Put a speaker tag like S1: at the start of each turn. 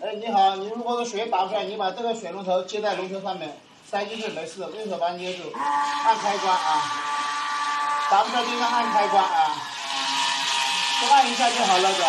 S1: 哎，你好，你如果是水打不出来，你把这个水龙头接在龙头上面，塞进去没事，用手把它捏住，按开关啊，打不出来就按开关啊，多按一下就好了，哥。